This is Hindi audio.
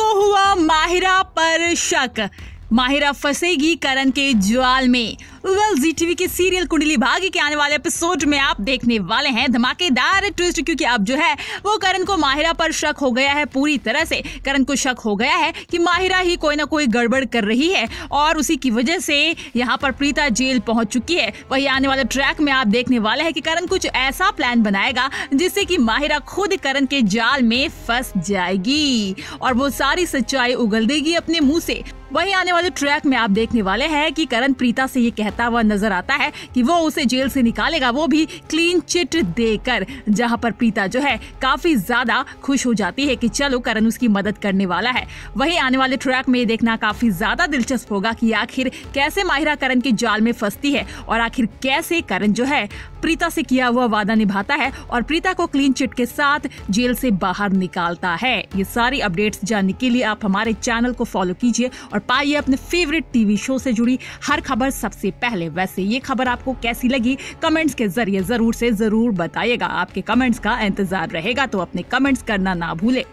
को हुआ माहिरा पर शक। माहिरा फंसेगी करण के ज्वाल में। वेल जी टीवी के सीरियल कुंडली भाग्य के आने वाले एपिसोड में आप देखने वाले हैं धमाकेदार ट्विस्ट क्योंकि अब जो है, वो करण को माहिरा पर शक हो गया है पूरी तरह से। करण को शक हो गया है कि माहिरा ही कोई ना कोई गड़बड़ कर रही है, और उसी की वजह से यहाँ पर प्रीता जेल पहुँच चुकी है। वही आने वाले ट्रैक में आप देखने वाले हैं कि करण कुछ ऐसा प्लान बनाएगा, जिससे कि माहिरा खुद करण के जाल में फंस जाएगी, और वो सारी सच्चाई उगल देगी अपने मुँह से। वही आने वाले ट्रैक में आप देखने वाले हैं कि करण प्रीता से ये कहता हुआ नज़र आता है कि वो उसे जेल से निकालेगा, वो भी क्लीन चिट देकर, जहाँ पर प्रीता जो है काफ़ी ज़्यादा खुश हो जाती है कि चलो करण उसकी मदद करने वाला है। वही आने वाले ट्रैक में देखना काफ़ी ज़्यादा दिलचस्प होगा कि आखिर कैसे माहिरा करण के जाल में फंसती है और आखिर कैसे करण जो है प्रीता से किया हुआ वादा निभाता है और प्रीता को क्लीन चिट के साथ जेल से बाहर निकालता है। ये सारी अपडेट्स जानने के लिए आप हमारे चैनल को फॉलो कीजिए और पाइए अपने फेवरेट टीवी शो से जुड़ी हर खबर सबसे पहले, वैसे ये खबर आपको कैसी लगी? कमेंट्स के ज़रिए ज़रूर से ज़रूर बताइएगा। आपके कमेंट्स का इंतज़ार रहेगा तो अपने कमेंट्स करना ना भूले।